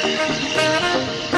Música